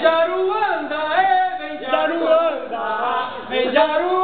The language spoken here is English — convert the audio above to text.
Ruanda, eh, Venja Ruanda, Venja Ruanda.